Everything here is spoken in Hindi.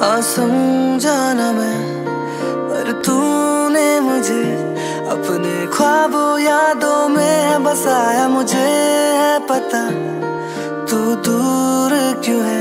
हाँ, समझाना मैं, पर तूने मुझे अपने ख्वाबों, यादों में बसाया, मुझे है पता, तू दूर क्यों है?